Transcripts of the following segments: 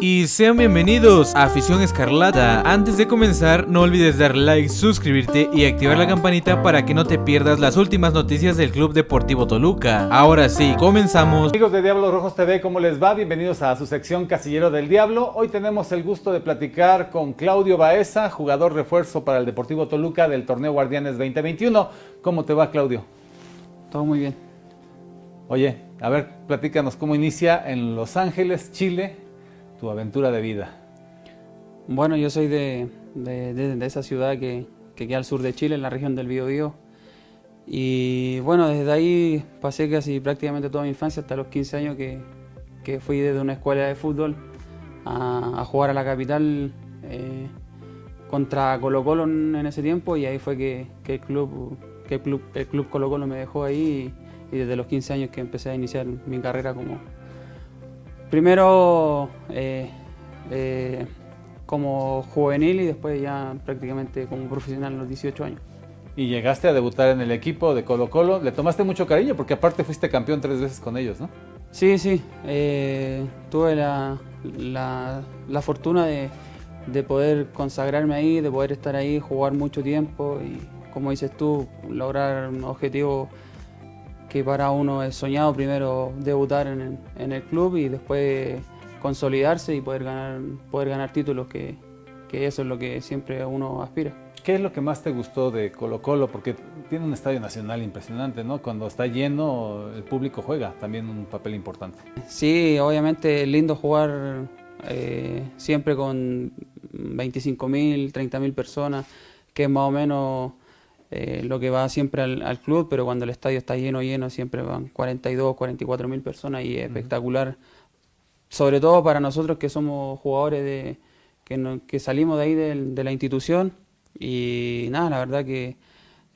Y sean bienvenidos a Afición Escarlata. Antes de comenzar, no olvides dar like, suscribirte y activar la campanita para que no te pierdas las últimas noticias del Club Deportivo Toluca. Ahora sí, comenzamos. Amigos de Diablos Rojos TV, ¿cómo les va? Bienvenidos a su sección Casillero del Diablo. Hoy tenemos el gusto de platicar con Claudio Baeza, jugador refuerzo para el Deportivo Toluca del torneo Guardianes 2021. ¿Cómo te va, Claudio? Todo muy bien. Oye, a ver, platícanos cómo inicia en Los Ángeles, Chile, tu aventura de vida? Bueno, yo soy de, de, esa ciudad que, que, queda al sur de Chile, en la región del Biobío. Y bueno, desde ahí pasé casi prácticamente toda mi infancia, hasta los 15 años que, que fui desde una escuela de fútbol a, jugar a la capital eh, contra Colo Colo en, ese tiempo y ahí fue que, que el, club, que club, el club Colo Colo me dejó ahí y desde los 15 años que empecé a iniciar mi carrera como, Primero eh, eh, como juvenil y después ya prácticamente como profesional a los 18 años. Y llegaste a debutar en el equipo de Colo Colo, le tomaste mucho cariño porque aparte fuiste campeón tres veces con ellos, ¿no? Sí, sí, eh, tuve la, fortuna de, de, poder consagrarme ahí, de poder estar ahí, jugar mucho tiempo y como dices tú, lograr un objetivo que para uno es soñado primero debutar en, el club y después consolidarse y poder ganar, poder ganar títulos, que, eso es lo que siempre uno aspira. ¿Qué es lo que más te gustó de Colo Colo? Porque tiene un estadio nacional impresionante, ¿no? Cuando está lleno, el público juega también un papel importante. Sí, obviamente es lindo jugar eh, siempre con 25.000, 30.000 personas, que es más o menos eh, lo que va siempre al, club, pero cuando el estadio está lleno, lleno, siempre van 42, 44 mil personas y es espectacular. Sobre todo para nosotros que somos jugadores de, que, que salimos de ahí de, la institución y nada, la verdad que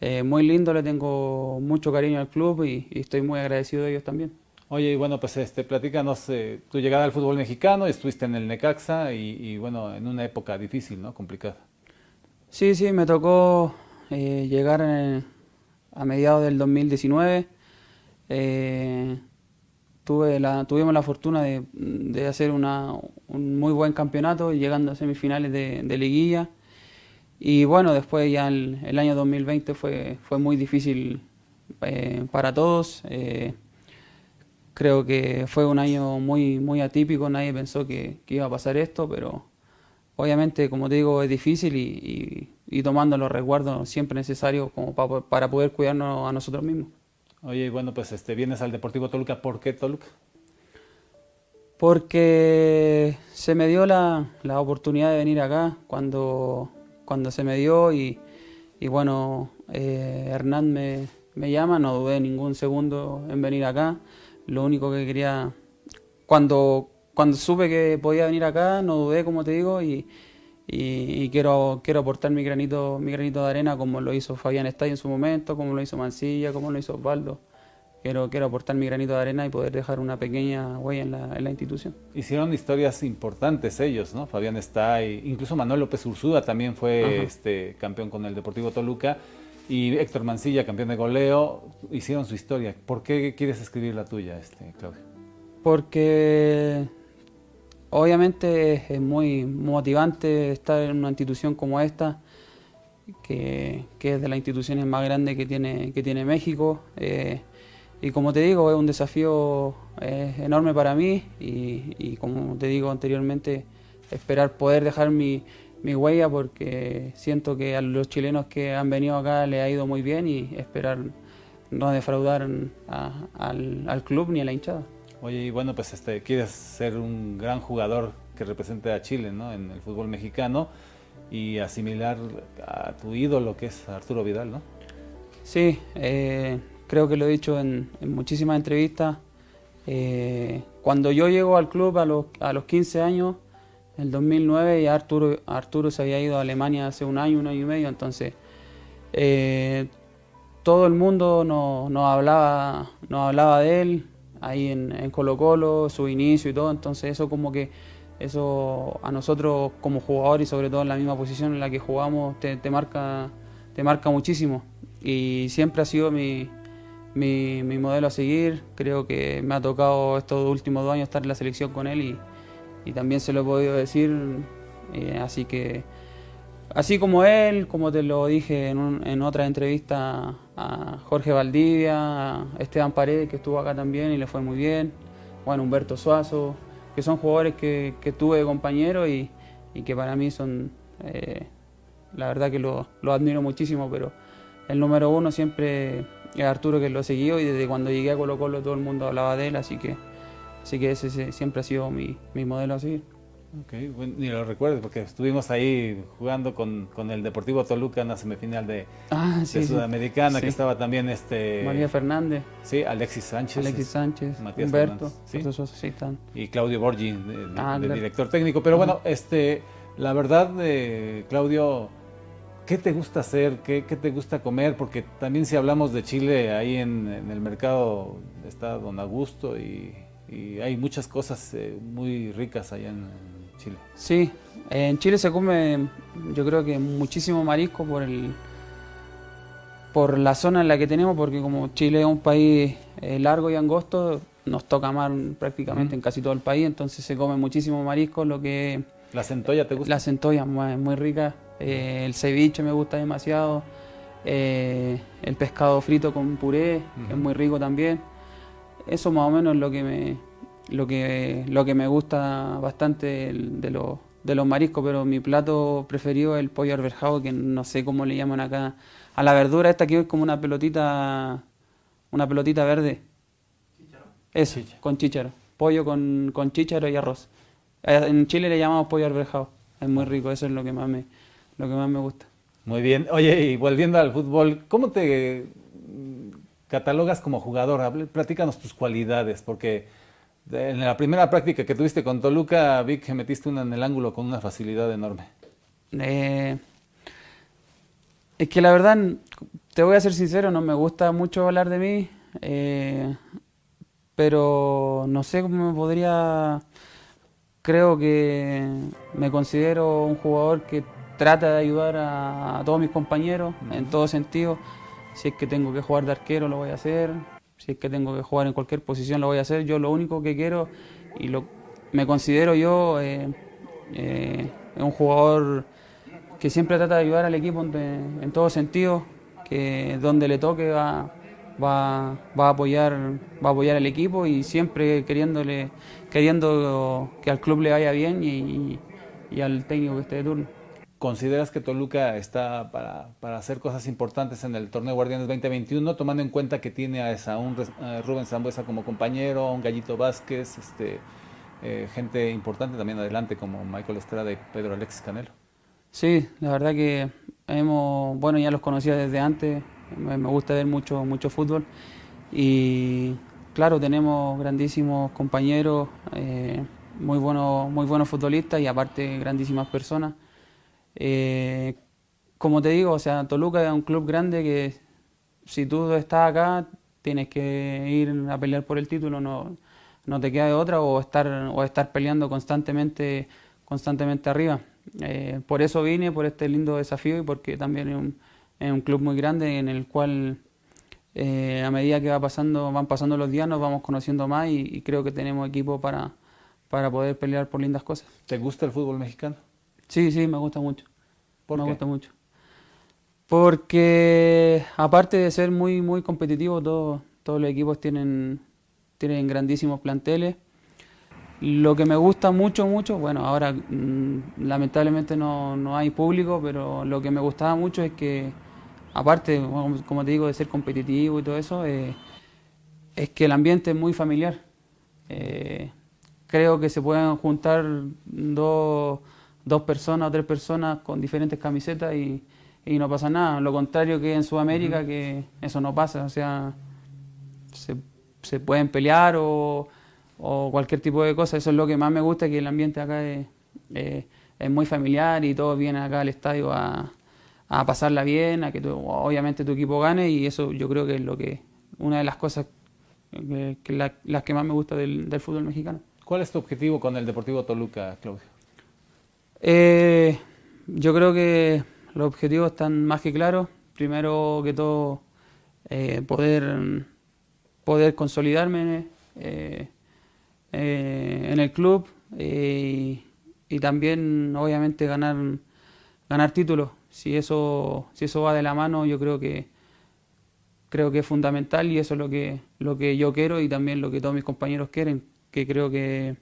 eh, muy lindo, le tengo mucho cariño al club y, estoy muy agradecido de ellos también. Oye, y bueno, pues este, platícanos eh, tu llegada al fútbol mexicano, estuviste en el Necaxa y, y, bueno, en una época difícil, ¿no? Complicada. Sí, sí, me tocó eh, llegar a mediados del 2019. Eh, tuve la, tuvimos la fortuna de, hacer una, un muy buen campeonato, llegando a semifinales de, liguilla. Y bueno, después ya el, año 2020 fue, fue muy difícil eh, para todos. creo que fue un año muy, muy atípico, nadie pensó que, iba a pasar esto, pero obviamente, como te digo, es difícil y y tomando los resguardos siempre necesarios como para poder cuidarnos a nosotros mismos. Oye, bueno, pues este, vienes al Deportivo Toluca, ¿por qué Toluca? Porque se me dio la, la oportunidad de venir acá cuando, cuando se me dio y, y bueno, eh, Hernán me, me llama, no dudé ningún segundo en venir acá. Lo único que quería, cuando, cuando supe que podía venir acá, no dudé, como te digo, y, y, quiero, quiero aportar mi granito, mi granito de arena como lo hizo Fabián Estay en su momento, como lo hizo Mancilla, como lo hizo Osvaldo. Quiero, quiero aportar mi granito de arena y poder dejar una pequeña huella en la, en la institución. Hicieron historias importantes ellos, ¿no? Fabián Estay, incluso Manuel López Ursúa también fue este, campeón con el Deportivo Toluca y Héctor Mancilla, campeón de goleo, hicieron su historia. ¿Por qué quieres escribir la tuya, este, Claudio? Porque Obviamente es muy motivante estar en una institución como esta, que, es de las instituciones más grandes que tiene, que tiene México. Eh, y como te digo, es un desafío enorme para mí y, como te digo anteriormente, esperar poder dejar mi, huella porque siento que a los chilenos que han venido acá les ha ido muy bien y esperar no defraudar al, al club ni a la hinchada. Oye, y bueno, pues este, quieres ser un gran jugador que represente a Chile ¿no? en el fútbol mexicano y asimilar a tu ídolo que es Arturo Vidal, ¿no? Sí, eh, creo que lo he dicho en, muchísimas entrevistas. Eh, cuando yo llego al club a los, a los 15 años, en el 2009, ya Arturo, Arturo se había ido a Alemania hace un año, un año y medio, entonces eh, todo el mundo nos no hablaba, no hablaba de él, ahí en, Colo Colo, su inicio y todo, entonces eso como que eso a nosotros como jugadores y sobre todo en la misma posición en la que jugamos te, marca, te marca muchísimo. Y siempre ha sido mi, modelo a seguir, creo que me ha tocado estos últimos dos años estar en la selección con él y, y también se lo he podido decir, eh, así que así como él, como te lo dije en, en otra entrevista a Jorge Valdivia, a Esteban Paredes que estuvo acá también y le fue muy bien, bueno, Humberto Suazo, que son jugadores que, que tuve de compañero y, y, que para mí son, eh, la verdad que lo, lo admiro muchísimo, pero el número uno siempre es Arturo que lo seguido y desde cuando llegué a Colo Colo todo el mundo hablaba de él, así que, así que ese, siempre ha sido mi, mi modelo a seguir. Ok, bueno, ni lo recuerdo porque estuvimos ahí jugando con, con, el Deportivo Toluca en la semifinal de, ah, sí, de Sudamericana, sí. que estaba también este... María Fernández. Sí, Alexis Sánchez. Alexis Sánchez, Matías Humberto, ¿sí? Y Claudio Borgi, de, Ah, de director técnico. Pero bueno, este, la verdad, eh, Claudio, ¿qué te gusta hacer? ¿Qué, ¿Qué, te gusta comer? Porque también si hablamos de Chile, ahí en, en el mercado está Don Augusto y, y hay muchas cosas eh, muy ricas allá en Chile. Sí, en Chile se come yo creo que muchísimo marisco por el por la zona en la que tenemos, porque como Chile es un país eh, largo y angosto, nos toca mar prácticamente Ujú. en casi todo el país, entonces se come muchísimo marisco, lo que ¿La centolla te gusta? la centolla muy, muy rica, eh, el ceviche me gusta demasiado, eh, el pescado frito con puré es muy rico también. Eso más o menos es lo que me lo que lo que me gusta bastante de los de los mariscos, pero mi plato preferido es el pollo arberjado, que no sé cómo le llaman acá a la verdura esta que es como una pelotita una pelotita verde. Eso, Chícharo. con chícharo. Pollo con, con chícharo y arroz. Eh, En Chile le llamamos pollo arberjado. Es muy rico, eso es lo que más me, lo que más me gusta. Muy bien. Oye, y volviendo al fútbol, ¿cómo te catalogas como jugador? Platícanos tus cualidades, porque en la primera práctica que tuviste con Toluca, vi que metiste una en el ángulo con una facilidad enorme. Eh, es que la verdad, te voy a ser sincero, no me gusta mucho hablar de mí, eh, pero no sé cómo me podría... Creo que me considero un jugador que trata de ayudar a, a todos mis compañeros en todo sentido. Si es que tengo que jugar de arquero, lo voy a hacer. Si es que tengo que jugar en cualquier posición, lo voy a hacer. Yo lo único que quiero y lo me considero yo eh, eh, un jugador que siempre trata de ayudar al equipo en, en todo sentido, que donde le toque va, va, va a apoyar va a apoyar al equipo y siempre queriéndole queriendo que al club le vaya bien y, al técnico que esté de turno. ¿Consideras que Toluca está para, para hacer cosas importantes en el torneo Guardianes 2021, tomando en cuenta que tiene a, esa, un, Rubén Zambuesa como compañero, a un Gallito Vázquez, este, eh, gente importante también adelante como Michael Estrada y Pedro Alexis Canelo? Sí, la verdad que hemos, bueno, ya los conocía desde antes, me, me gusta ver mucho, mucho fútbol y claro, tenemos grandísimos compañeros, eh, muy buenos, muy buenos futbolistas y aparte grandísimas personas. Eh, como te digo, o sea, Toluca es un club grande que si tú estás acá tienes que ir a pelear por el título, no, no te queda de otra o estar, o estar peleando constantemente, constantemente arriba. Eh, por eso vine, por este lindo desafío y porque también es un, club muy grande en el cual eh, a medida que va pasando, van pasando los días nos vamos conociendo más y, y creo que tenemos equipo para, para poder pelear por lindas cosas. ¿Te gusta el fútbol mexicano? Sí, sí, me gusta mucho. ¿Por me qué? gusta mucho. Porque aparte de ser muy, muy competitivo, todos, todos los equipos tienen, tienen grandísimos planteles. Lo que me gusta mucho, mucho, bueno, ahora mm, lamentablemente no, no hay público, pero lo que me gustaba mucho es que, aparte, como te digo, de ser competitivo y todo eso, eh, es que el ambiente es muy familiar. Eh, creo que se pueden juntar dos, dos personas o tres personas con diferentes camisetas y, y no pasa nada. Lo contrario que en Sudamérica, que eso no pasa. O sea, se, se pueden pelear o, o cualquier tipo de cosa. Eso es lo que más me gusta, que el ambiente acá es, eh, es muy familiar y todos vienen acá al estadio a, a pasarla bien, a que tu- obviamente tu equipo gane y eso yo creo que es lo que una de las cosas que, que la- las que más me gusta del, del fútbol mexicano. ¿Cuál es tu objetivo con el Deportivo Toluca, Claudio? Eh, yo creo que los objetivos están más que claros. Primero que todo, eh, poder, poder consolidarme eh, en el club, eh, y, también obviamente ganar, ganar títulos. Si eso, si eso va de la mano, yo creo que creo que es fundamental y eso es lo que, lo que yo quiero y también lo que todos mis compañeros quieren, que creo que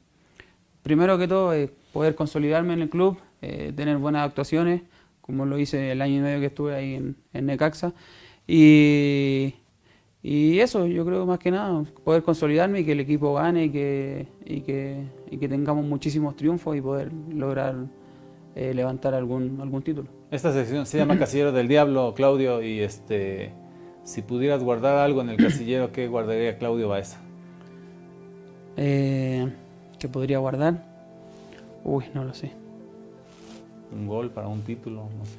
primero que todo es poder consolidarme en el club, eh, tener buenas actuaciones, como lo hice el año y medio que estuve ahí en, en Necaxa. Y, y, eso, yo creo más que nada, poder consolidarme y que el equipo gane y que, y que, y que tengamos muchísimos triunfos y poder lograr eh, levantar algún, algún título. Esta sección se llama Casillero del Diablo, Claudio, y este si pudieras guardar algo en el casillero, ¿qué guardaría Claudio Baeza? Eh, ¿Qué podría guardar? Uy, no lo sé. Un gol para un título, no sé.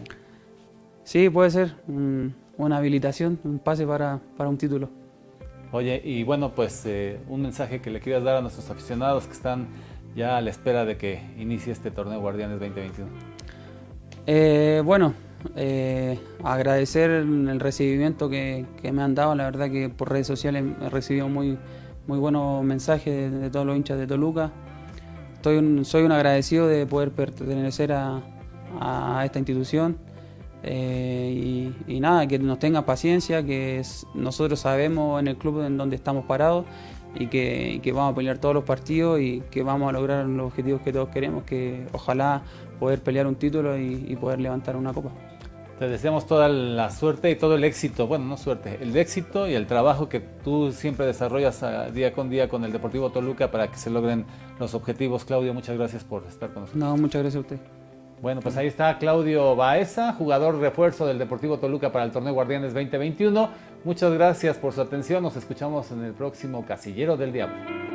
Sí, puede ser. una habilitación, un pase para, un título. Oye, y bueno, pues eh, un mensaje que le quieras dar a nuestros aficionados que están ya a la espera de que inicie este torneo Guardianes 2021. Eh, bueno, eh, agradecer el recibimiento que, me han dado, la verdad que por redes sociales he recibido muy, muy buenos mensajes de, todos los hinchas de Toluca. Estoy soy un agradecido de poder pertenecer a, esta institución eh, y, nada, que nos tengan paciencia, que nosotros sabemos en el club en donde estamos parados y que, vamos a pelear todos los partidos y que vamos a lograr los objetivos que todos queremos, que ojalá poder pelear un título y poder levantar una copa. Te deseamos toda la suerte y todo el éxito, bueno, no suerte, el éxito y el trabajo que tú siempre desarrollas día con día con el Deportivo Toluca para que se logren los objetivos. Claudio, muchas gracias por estar con nosotros. No, muchas gracias a usted. Bueno, pues ahí está Claudio Baeza, jugador refuerzo del Deportivo Toluca para el Torneo Guardianes 2021. Muchas gracias por su atención. Nos escuchamos en el próximo Casillero del Diablo.